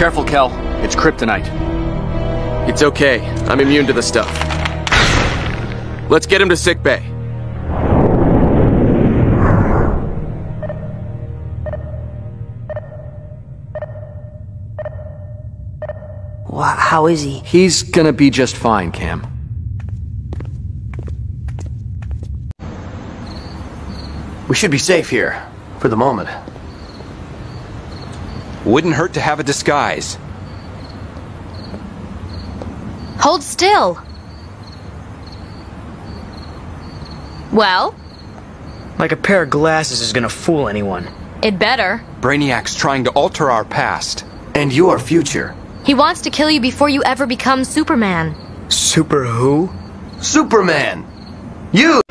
careful, Kel. It's kryptonite. It's okay. I'm immune to the stuff. Let's get him to sick bay. Wha how is he? He's gonna be just fine, Cam. We should be safe here. For the moment. Wouldn't hurt to have a disguise. Hold still. Well, Like a pair of glasses is gonna fool anyone. it better. Brainiac's trying to alter our past. And your future. He wants to kill you before you ever become Superman. Super who? Superman! You!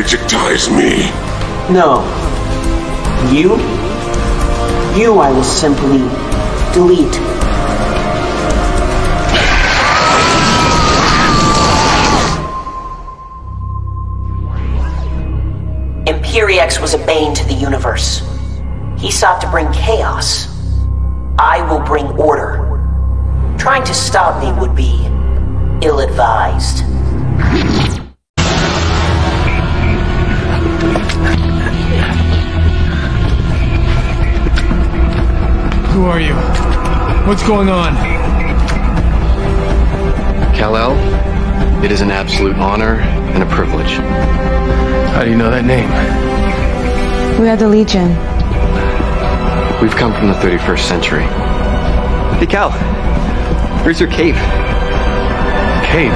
Digitize me. No. You? You I will simply delete. Imperiex was a bane to the universe. He sought to bring chaos. I will bring order. Trying to stop me would be ill-advised. Who are you? What's going on? Kal-El, it is an absolute honor and a privilege. How do you know that name? We are the Legion. We've come from the 31st century. Hey, Cal. Where's your cape? Cape.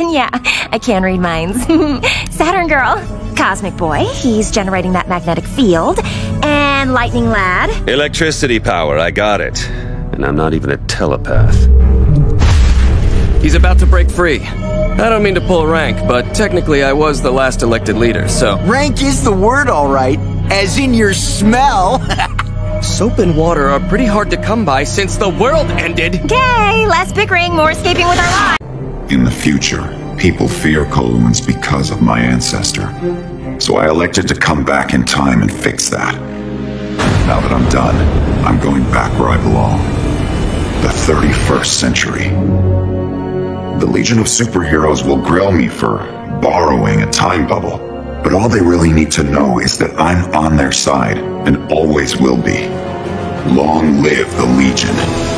Yeah, I can read minds. Saturn Girl. Cosmic Boy, he's generating that magnetic field. And Lightning Lad. Electricity power, I got it. And I'm not even a telepath. He's about to break free. I don't mean to pull rank, but technically I was the last elected leader, so. Rank is the word, alright. As in your smell. Soap and water are pretty hard to come by since the world ended. Okay, less bickering, more escaping with our lives. In the future, people fear Coluans because of my ancestor. So I elected to come back in time and fix that. Now that I'm done, I'm going back where I belong. The 31st century. The Legion of Superheroes will grill me for borrowing a time bubble. But all they really need to know is that I'm on their side and always will be. Long live the Legion.